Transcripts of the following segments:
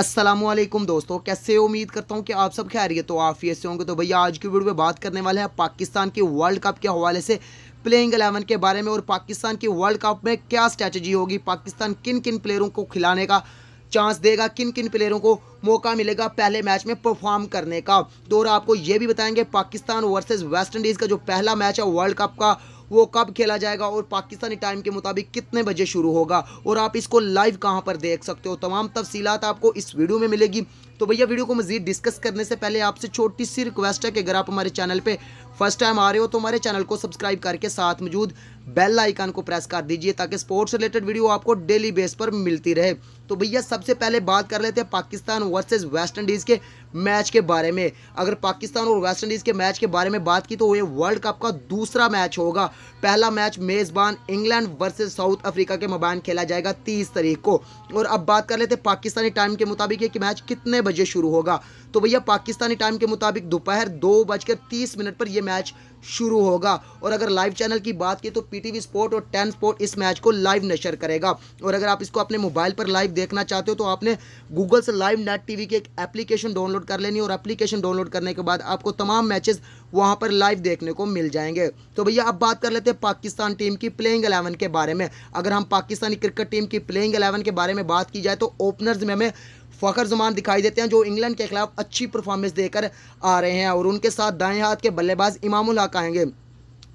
असलम दोस्तों, कैसे उम्मीद करता हूँ कि आप सब खैरियत तो आफियत से होंगे। तो भैया, आज की वीडियो में बात करने वाले हैं पाकिस्तान के वर्ल्ड कप के हवाले से प्लेइंग एलेवन के बारे में और पाकिस्तान की वर्ल्ड कप में क्या स्ट्रैटेजी होगी, पाकिस्तान किन किन प्लेयरों को खिलाने का चांस देगा किन किन प्लेयरों को मौका मिलेगा पहले मैच में परफॉर्म करने का। तो और आपको ये भी बताएँगे, पाकिस्तान वर्सेज वेस्ट इंडीज़ का जो पहला मैच है वर्ल्ड कप का वो कब खेला जाएगा और पाकिस्तानी टाइम के मुताबिक कितने बजे शुरू होगा और आप इसको लाइव कहाँ पर देख सकते हो? तमाम तफसीलात आपको इस वीडियो में मिलेगी। तो भैया वीडियो को मजीद डिस्कस करने से पहले आपसे छोटी सी रिक्वेस्ट है कि अगर आप हमारे चैनल पर फ़र्स्ट टाइम आ रहे हो तो हमारे चैनल को सब्सक्राइब करके साथ मौजूद बेल आइकन को प्रेस कर दीजिए ताकि स्पोर्ट्स रिलेटेड वीडियो आपको डेली बेस पर मिलती रहे। तो भैया, सबसे पहले बात कर लेते हैं पाकिस्तान वर्सेस वेस्ट इंडीज़ के मैच के बारे में। अगर पाकिस्तान और वेस्ट इंडीज़ के मैच के बारे में बात की तो ये वर्ल्ड कप का दूसरा मैच होगा। पहला मैच मेज़बान इंग्लैंड वर्सेस साउथ अफ्रीका के मबान खेला जाएगा तीस तारीख को। और अब बात कर लेते हैं पाकिस्तानी टाइम के मुताबिक ये कि मैच कितने बजे शुरू होगा। तो भैया, पाकिस्तानी टाइम के मुताबिक दोपहर दो बजकर तीस मिनट पर यह मैच शुरू होगा। और अगर लाइव चैनल की बात की तो पीटीवी स्पोर्ट और टेन स्पोर्ट इस मैच को लाइव नशर करेगा। और अगर आप इसको अपने मोबाइल पर लाइव देखना चाहते हो तो आपने गूगल से लाइव नेट टीवी की एक एप्लीकेशन डाउनलोड कर लेनी और एप्लीकेशन डाउनलोड करने के बाद आपको तमाम मैचेस वहाँ पर लाइव देखने को मिल जाएँगे। तो भैया, अब बात कर लेते हैं पाकिस्तान टीम की प्लेइंग एलेवन के बारे में। अगर हम पाकिस्तानी क्रिकेट टीम की प्लेइंग एलेवन के बारे में बात की जाए तो ओपनर्स में हमें फ़खर जमान दिखाई देते हैं, जो इंग्लैंड के खिलाफ अच्छी परफॉर्मेंस देकर आ रहे हैं और उनके साथ दाएँ हाथ के बल्लेबाज इमामुल हक आएँगे।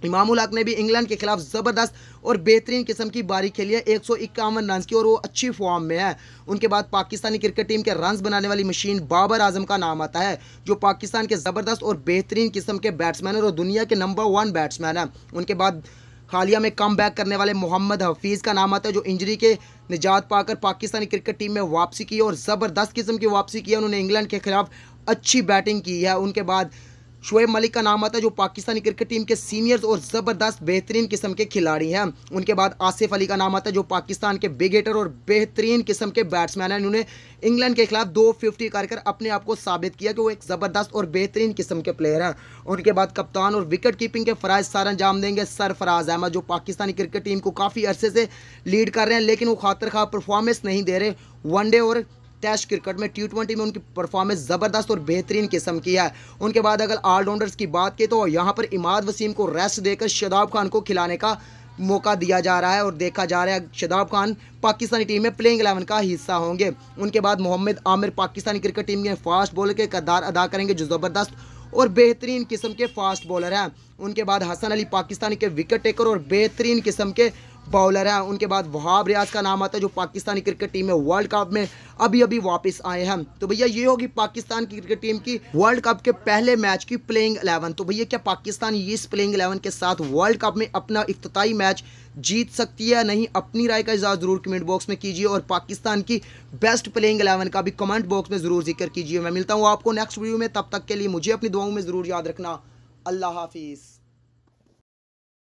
इमामुल हक ने भी इंग्लैंड के खिलाफ ज़बरदस्त और बेहतरीन किस्म की बारी खेली है। एक सौ इक्यावन रन की और वो अच्छी फॉर्म में है। उनके बाद पाकिस्तानी क्रिकेट टीम के रन बनाने वाली मशीन बाबर आज़म का नाम आता है, जो पाकिस्तान के ज़बरदस्त और बेहतरीन किस्म के बैट्समैन और दुनिया के नंबर वन बैट्समैन है। उनके बाद हालिया में कम बैक करने वाले मोहम्मद हफीज़ का नाम आता है, जो इंजरी के निजात पाकर पाकिस्तानी क्रिकेट टीम में वापसी की और ज़बरदस्त किस्म की वापसी की है। उन्होंने इंग्लैंड के खिलाफ अच्छी बैटिंग की है। उनके बाद शुएब मलिक का नाम आता है, जो पाकिस्तानी क्रिकेट टीम के सीनियर्स और ज़बरदस्त बेहतरीन किस्म के खिलाड़ी हैं। उनके बाद आसिफ अली का नाम आता है, जो पाकिस्तान के बिग हिटर और बेहतरीन किस्म के बैट्समैन हैं। उन्होंने इंग्लैंड के खिलाफ दो फिफ्टी कर अपने आप को साबित किया कि वो एक ज़बरदस्त और बेहतरीन किस्म के प्लेयर हैं। उनके बाद कप्तान और विकेट कीपिंग के फ़राज सर अंजाम देंगे सरफराज अहमद, जो पाकिस्तानी क्रिकेट टीम को काफ़ी अरसे से लीड कर रहे हैं, लेकिन वो खातर खा परफॉर्मेंस नहीं दे रहे। वनडे और टेस्ट क्रिकेट में टी ट्वेंटी में उनकी परफॉर्मेंस ज़बरदस्त और बेहतरीन किस्म की है। उनके बाद अगर ऑलराउंडर्स की बात की तो यहाँ पर इमाद वसीम को रेस्ट देकर शदाब खान को खिलाने का मौका दिया जा रहा है और देखा जा रहा है शदाब खान पाकिस्तानी टीम में प्लेइंग एलेवन का हिस्सा होंगे। उनके बाद मोहम्मद आमिर पाकिस्तानी क्रिकेट टीम के फास्ट बॉलर के करदार अदा करेंगे जो ज़बरदस्त और बेहतरीन किस्म के फास्ट बॉलर हैं। उनके बाद हसन अली पाकिस्तानी के विकेट टेकर और बेहतरीन किस्म के बॉलर हैं। उनके बाद वहाब रियाज का नाम आता है, जो पाकिस्तानी क्रिकेट टीम में वर्ल्ड कप में अभी अभी वापस आए हैं। तो भैया, ये होगी पाकिस्तान की क्रिकेट टीम की वर्ल्ड कप के पहले मैच की प्लेइंग एलेवन तो भैया, क्या पाकिस्तान इस प्लेइंग एलेवन के साथ वर्ल्ड कप में अपना इफ्ताई मैच जीत सकती है नहीं, अपनी राय का इजाज़ ज़रूर कमेंट बॉक्स में कीजिए और पाकिस्तान की बेस्ट प्लेइंग एलेवन का भी कमेंट बॉक्स में ज़रूर ज़िक्र कीजिए। मैं मिलता हूँ आपको नेक्स्ट वीडियो में, तब तक के लिए मुझे अपनी दुआओं में ज़रूर याद रखना। अल्लाह हाफिज़।